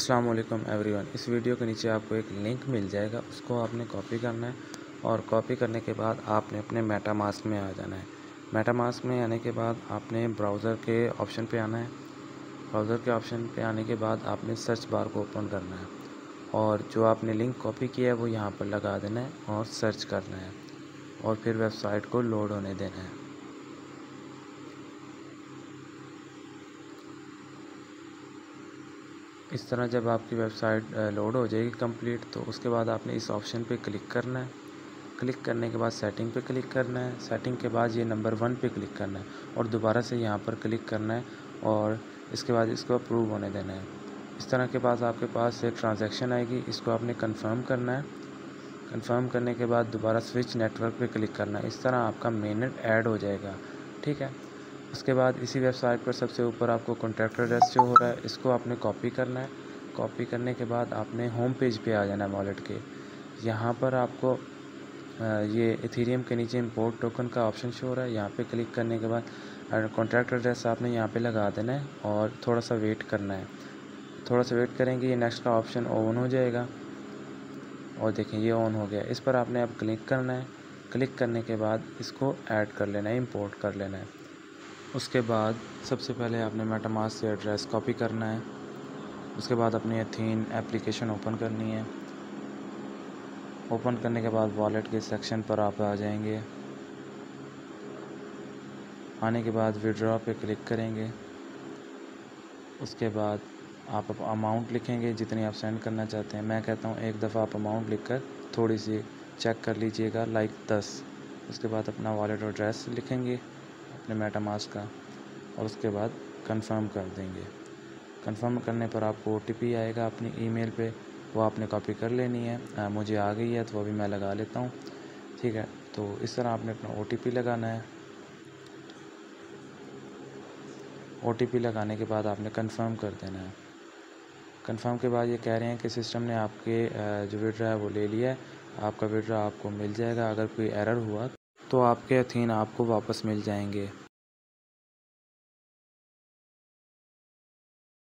वालेकुम एवरीवन इस वीडियो के नीचे आपको एक लिंक मिल जाएगा। उसको आपने कॉपी करना है और कॉपी करने के बाद आपने अपने मेटा मास्क में आ जाना है। मेटा मास्क में आने के बाद आपने ब्राउज़र के ऑप्शन पे आना है। ब्राउज़र के ऑप्शन पे आने के बाद आपने सर्च बार को ओपन करना है। और जो आपने लिंक कॉपी किया है, वो यहाँ पर लगा देना है और सर्च करना है। और फिर वेबसाइट को लोड होने देना है। इस तरह जब आपकी वेबसाइट लोड हो जाएगी कंप्लीट तो उसके बाद आपने इस ऑप्शन पे क्लिक करना है। क्लिक करने के बाद सेटिंग पे क्लिक करना है। सेटिंग के बाद ये नंबर वन पे क्लिक करना है और दोबारा से यहाँ पर क्लिक करना है और इसके बाद इसको अप्रूव होने देना है। इस तरह के बाद आपके पास एक ट्रांजेक्शन आएगी, इसको आपने कन्फर्म करना है। कन्फर्म करने के बाद दोबारा स्विच नेटवर्क पर क्लिक करना है। इस तरह आपका मेनट ऐड हो जाएगा। ठीक है? उसके बाद इसी वेबसाइट पर सबसे ऊपर आपको कॉन्टैक्ट एड्रेस जो हो रहा है, इसको आपने कॉपी करना है। कॉपी करने के बाद आपने होम पेज पे आ जाना है वॉलेट के। यहाँ पर आपको ये इथीरियम के नीचे इंपोर्ट टोकन का ऑप्शन शो हो रहा है। यहाँ पे क्लिक करने के बाद कॉन्ट्रैक्ट एड्रेस आपने यहाँ पे लगा देना है और थोड़ा सा वेट करना है। थोड़ा सा वेट करेंगे, ये नेक्स्ट का ऑप्शन ऑन हो जाएगा। और देखें, ये ऑन हो गया। इस पर आपने अब क्लिक करना है। क्लिक करने के बाद इसको ऐड कर लेना है इंपोर्ट कर लेना है। उसके बाद सबसे पहले आपने मेटामास से एड्रेस कॉपी करना है। उसके बाद अपनी एथीन एप्लीकेशन ओपन करनी है। ओपन करने के बाद वॉलेट के सेक्शन पर आप आ जाएँगे। आने के बाद विड्रॉ पे क्लिक करेंगे। उसके बाद आप अमाउंट लिखेंगे जितनी आप सेंड करना चाहते हैं। मैं कहता हूँ, एक दफ़ा आप अमाउंट लिखकर थोड़ी सी चेक कर लीजिएगा लाइक दस। उसके बाद अपना वॉलेट एड्रेस लिखेंगे। अपने मेटामास्क का और उसके बाद कंफर्म कर देंगे। कंफर्म करने पर आपको ओटीपी आएगा अपनी ईमेल पे। वो आपने कॉपी कर लेनी है। आ, मुझे आ गई है तो वो भी मैं लगा लेता हूँ। ठीक है? तो इस तरह आपने अपना ओटीपी लगाना है। ओटीपी लगाने के बाद आपने कंफर्म कर देना है। कंफर्म के बाद ये कह रहे हैं कि सिस्टम ने आपके जो विड्रा है वो ले लिया है। आपका विड्रा आपको मिल जाएगा। अगर कोई एरर हुआ तो आपके अथीन आपको वापस मिल जाएँगे।